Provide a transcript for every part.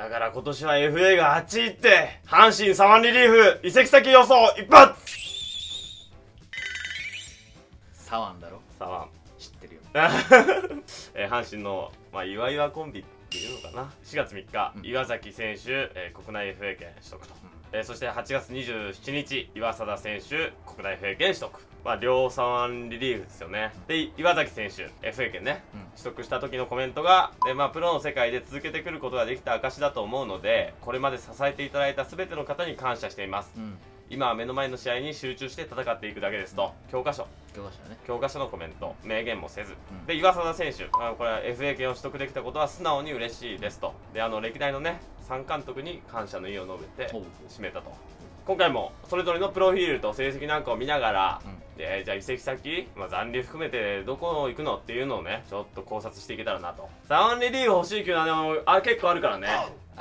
だから今年は FA があっち行って阪神サワンリリーフ移籍先予想一発。サワンだろ？サワン。知ってるよ。えー阪神の、まあ、いわいわコンビっていうのかな？4月3日、うん。岩崎選手、えー国内 FA 権取得と、えーそして8月27日岩貞選手国内 FA 権取得。まあ両サンリリーフですよね。で岩崎選手 FA 権ね。うん取得した時のコメントが、えーまあ、プロの世界で続けてくることができた証だと思うのでこれまで支えていただいた全ての方に感謝しています。うん。今は目の前の試合に集中して戦っていくだけですと。教科書。教科書だね。教科書のコメント。明言もせず、うん。で岩貞選手。あこれは FA 権を取得できたことは素直に嬉しいですと。であの歴代のね3監督に感謝の意を述べて締めたと今回もそれぞれのプロフィールと成績なんかを見ながら、うん。でじゃあ移籍先、まあ、残留含めてどこ行くのっていうのをねちょっと考察していけたらなと。サンリリーフ欲しい球団でもあ結構あるからね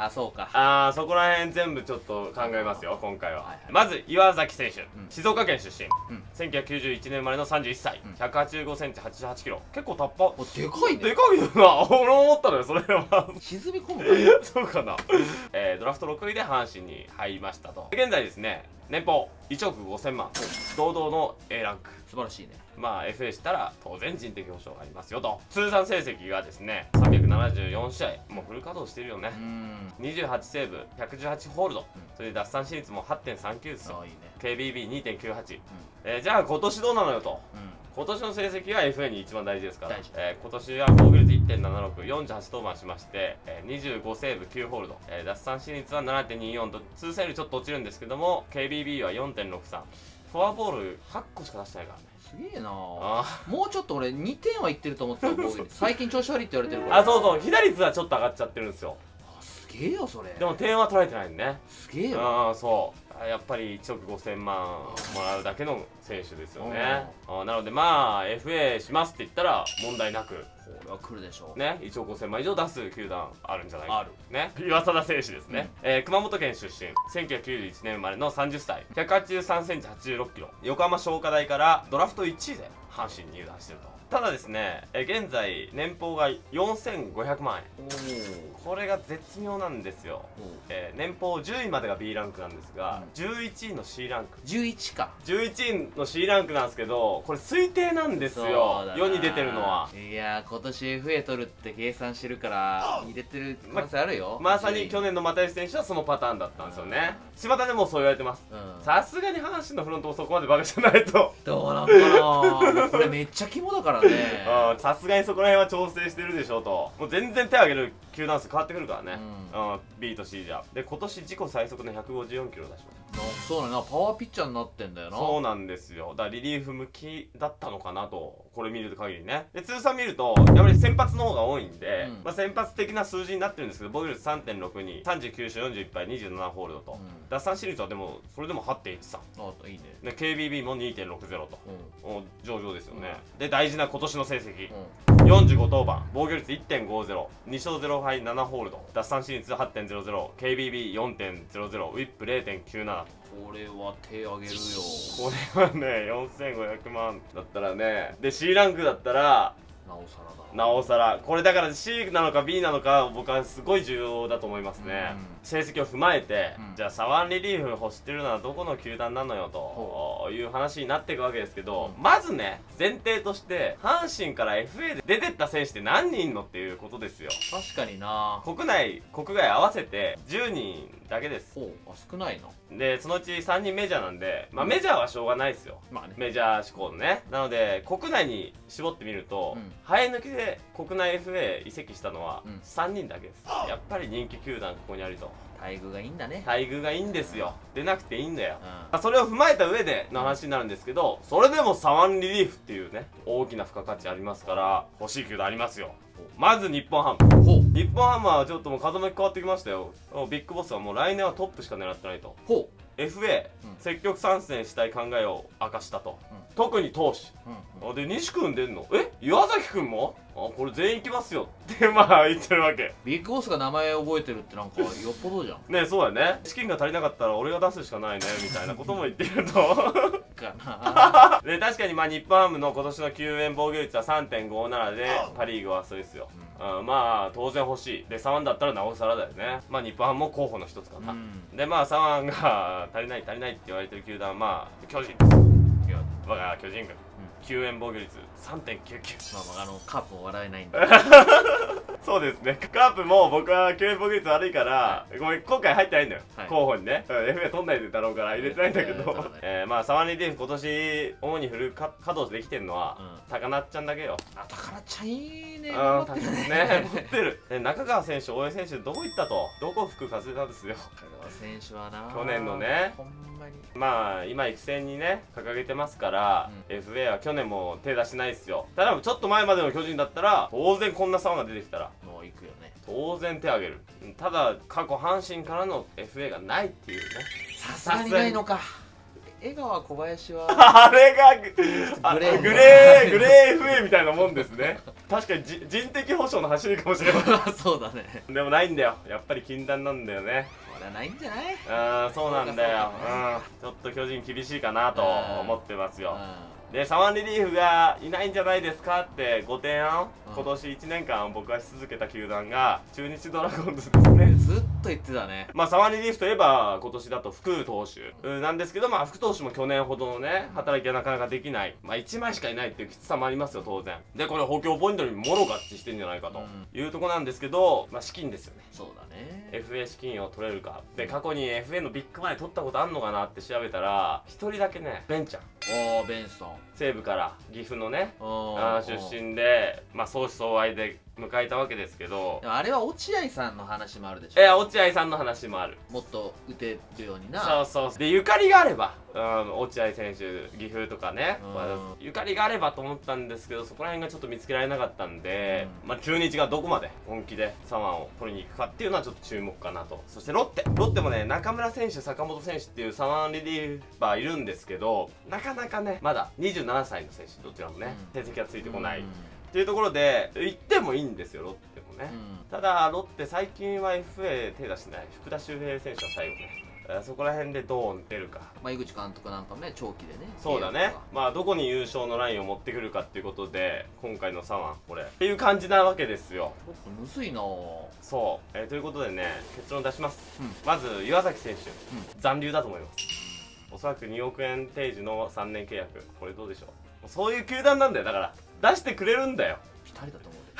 あそうか。あーそこら辺全部ちょっと考えますよ今回は、はいはい。まず岩崎選手、ん。静岡県出身、うん。1991年生まれの31歳、うん。1 8 5センチ8 8キロ。結構タッパおでかいね。でかいよな。俺思ったのよそれは。沈み込む。そうかな、えードラフト6位で阪神に入りましたと。現在ですね年俸1億5000万。堂々の A ランク。素晴らしいねまあ FA したら当然人的保障がありますよと。通算成績がですね374試合もうフル稼働してるよね。う、ん。28セーブ118ホールド、それで奪三振率も8.39です。よあいいね。KBB2.98、えーじゃあ今年どうなのよと。うん。今年の成績が FA に一番大事ですから。えー今年は防御率1.7648登板しまして、えー25セーブ9ホールド、えー奪三振率は7.24と通算よりちょっと落ちるんですけども KBB は4.63フォアボール8個しか出してないからね。すげえな。あ。もうちょっと俺2点はいってると思ってた 最近調子悪いって言われてるかーら。あそうそう。被打率はちょっと上がっちゃってるんですよ。あすげえよそれ。でも点は取られてないんね。すげえよ。ああそう。あやっぱり1億5000万もらうだけの選手ですよね。なのでまあ FA しますって言ったら問題なくこれは来るでしょう。ね1億5000万以上出す球団あるんじゃないか。ある。ね。岩貞選手ですね、えー熊本県出身。1991年生まれの30歳。1 8 3センチ8 6キロ。横浜商科大からドラフト1位で阪神に入団してると。ただですね、えー現在年俸が4500万円。おこれが絶妙なんですよ。おえー年俸10位までが B ランクなんですが、11位の C ランク。11か。11位の C ランクなんですけどこれ推定なんですよ。世に出てるのは。いやー今年 FA 取るって計算してるから入れてる可能性あるよ。まさに去年の又吉選手はそのパターンだったんですよね。巷でもそう言われてます。うん。さすがに阪神のフロントもそこまでバカじゃないと。どうなんかな これめっちゃ肝だからね。うんさすがにそこら辺は調整してるでしょうと。もう全然手を挙げる球団数変わってくるからね、ううん B と C じゃで今年自己最速の154キロ出しました。なんかそうだなパワーピッチャーになってんだよな。そうなんですよ。だからリリーフ向きだったのかなとこれ見る限りね。で通算見るとやっぱり先発の方が多いんで、うん。まあ、先発的な数字になってるんですけど防御率3.62 39勝41敗27ホールドと、うん。奪三振率はでもそれでも8.13あいいね。で KBB も2.60と。うお上々ですよね、で大事な今年の成績、ん。うん45登板防御率1.502勝0敗7ホールド奪三振率 8.00KBB4.00 ウィップ0.97これは手あげるよ。これはね4500万。だったらね。で C ランクだったらなおさらだな。おさら。これだから C なのか B なのか僕はすごい重要だと思いますね、うん。成績を踏まえて、うん。じゃあサワンリリーフ欲してるのはどこの球団なのよほという話になっていくわけですけど、うん。まずね前提として阪神から FA で出てった選手って何人いんのっていうことですよ。確かにな。国内国外合わせて10人だけです。おあ少ないな。でそのうち3人メジャーなんで、まあ、メジャーはしょうがないですよ。まあね。メジャー志向のね。なので国内に絞ってみると、うん生え抜きで国内 FA 移籍したのはうん。3人だけです、やっぱり人気球団ここにあると。待遇がいいんだね。待遇がいいんですよ。出なくていいんだよ。うまあそれを踏まえた上での話になるんですけどそれでもサワンリリーフっていうね大きな付加価値ありますから欲しい球団ありますよ。まず日本ハム。んほう。日本ハムはちょっともう風向き変わってきましたよ。もうビッグボスはもう来年はトップしか狙ってないと。ほ FA、うん。積極参戦したい考えを明かしたと、うん。特に投手。ううんあで西君出んの？え？岩崎君も？あこれ全員行きますよ。って まあ言ってるわけ。ビッグボスが名前覚えてるってなんかよっぽどじゃん。ねそうだよね。資金が足りなかったら俺が出すしかないねみたいなことも言ってると かな。で確かにまあ日本ハムの今年の救援防御率は3.57でパ・リーグはそうですよ。うん、まあ当然欲しい。で左腕だったらなおさらだよね。まあ日本ハムも候補の一つかな、うん。でまあ左腕が足りない足りないって言われてる球団はまあ巨人。ですいや我が巨人軍、救援防御率3.99まあまああのカープも笑えないんで そうですね。カープも僕は救援防御率悪いから、ごめん今回入ってないんだよ、はい。候補にね、うん FA 取んないでだろうから入れてないんだけど、えーえーまあサワニリーフ今年主にフル稼働できてるのは、うん。高菜ちゃんだけよ。あ宝ちゃんいいね。うん頑張ってるね。ね持ってる。で中川選手大江選手どこ行ったと？どこ吹く風なんですよ。香川選手はな。去年のね。ほんまに。まあ今育成にね掲げてますから、FA は去年も手出してないですよ。ただちょっと前までの巨人だったら当然こんな沢が出てきたら行くよね。当然手挙げる。うんただ過去阪神からの FA がないっていうね。さすがにないのか。江川小林は あれがグレーグレーグレー FA みたいなもんですね。確かにじ人的保障の走りかもしれない そうだね。でもないんだよ。やっぱり禁断なんだよねはないんじゃない？あーそうなんだよ。そうん。ちょっと巨人厳しいかなと思ってますよ。うでサワンリリーフがいないんじゃないですかってご提案うん。今年1年間僕がし続けた球団が中日ドラゴンズですね。んずっと言ってたね。まあ、サワンリリーフといえば今年だと福投手。うんなんですけど、まあ、福投手も去年ほどのね働きがなかなかできない、まあ、1枚しかいないっていうきつさもありますよ当然。でこれ補強ポイントにもろ合致してんじゃないかと。いうとこなんですけど、まあ、資金ですよね。そうだね。FA 資金を取れるか。で過去に FA のビッグマネー取ったことあんのかなって調べたら1人だけねベンちゃんおーベンソン。西部から岐阜のね出身で、まあ、相思相愛で迎えたわけですけど。でもあれは落合さんの話もあるでしょ。えー落合さんの話もある。もっと打てるようにな。そうそう。でゆかりがあれば、うん、落合選手岐阜とかね、うん。まあゆかりがあればと思ったんですけどそこら辺がちょっと見つけられなかったんで、まあ、中日がどこまで本気で左腕を取りに行くかっていうのはちょっと注目かなと。そしてロッテ。ロッテもね中村選手坂本選手っていう左腕リリーバーいるんですけどなかなかねまだ27歳の選手どちらもね、うん。成績がついてこない、うん。っていうところで行ってもいいんですよロッテもね、うん。ただロッテ最近は FA 手出してない。福田周平選手は最後ね。えーそこら辺でどう出るか。まあ井口監督なんかもね長期でねそうだね。まあどこに優勝のラインを持ってくるかっていうことで今回の左腕これ。っていう感じなわけですよ。ちょっとむずいなぁそう、えーということでね結論出します、うん。まず岩崎選手、残留だと思います。おそらく2億円提示の3年契約。これどうでしょう。そういう球団なんだよ。だから出してくれるんだよ。ピタリだと思う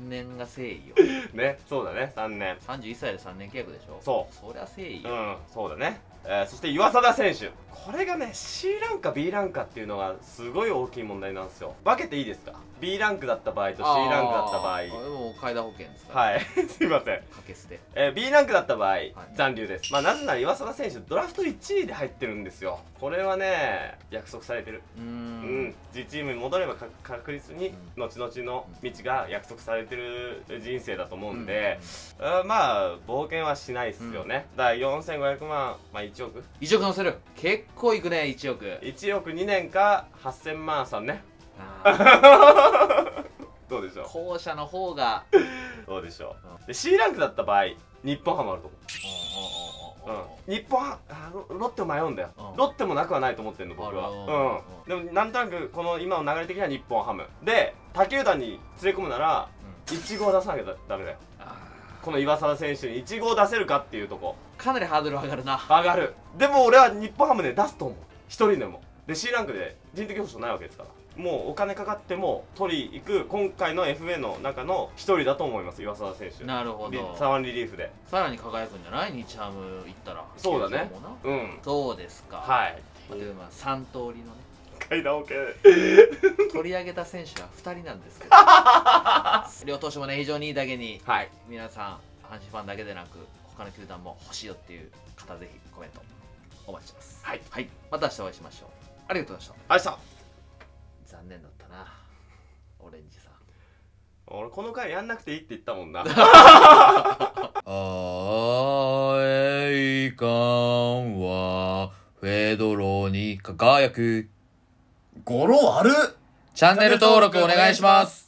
3年が誠意よ。ねそうだね3年。31歳で3年契約でしょ？そう。そりゃ誠意よ、うん、そうだね、えーそして岩貞選手。これがね C ランカ B ランカっていうのがすごい大きい問題なんですよ。分けていいですか？B ランクだった場合と C ランクだった場合。でも海田保険ですから。はい。すいません、掛け捨て。えー B ランクだった場合、残留です。まあなぜなら岩貞選手ドラフト1位で入ってるんですよ。これはね約束されてる。うーうん。チームに戻ればか確実に後々の道が約束されてる人生だと思うんで、うん。まあ冒険はしないですよね、だから4500万、まあ、1億。1億乗せる。結構いくね1億。1億2年か8000万3年あどうでしょー後者の方が。う どうでしょう。で C ランクだった場合日本ハムあるとう。んうんうんうん思う、うん、日本ハあロロッテも迷うんだよ、うん。ロッテもなくはないと思ってるの僕は。あうん。でもなんとなくこの今の流れ的には日本ハム。で他球団に連れ込むなら1号出さなきゃダメだよ。あこの岩貞選手に1号出せるかっていうとこ。ーかなりハードル上がるな。上がる。でも俺は日本ハムで出すと思う。1人でも。で C ランクで人的保障ないわけですから。もうお金かかっても取り行く今回の FA の中の1人だと思います岩貞選手。なるほど。サワンリリーフで。さらに輝くんじゃない？日ハム行ったら。そうだね。うん。そうですか。はい。まあ3通りのね階段 OK 取り上げた選手は2人なんですけど。両投手もね非常にいいだけにはい。皆さん阪神ファンだけでなく他の球団も欲しいよっていう方ぜひコメントお待ちしてます。はい。はい。また明日お会いしましょう。ありがとうございま明日した。残念だったな。オレンジさん。俺この回やんなくていいって言ったもんな。あえいかんはフェドロに輝く語呂ある。チャンネル登録お願いします。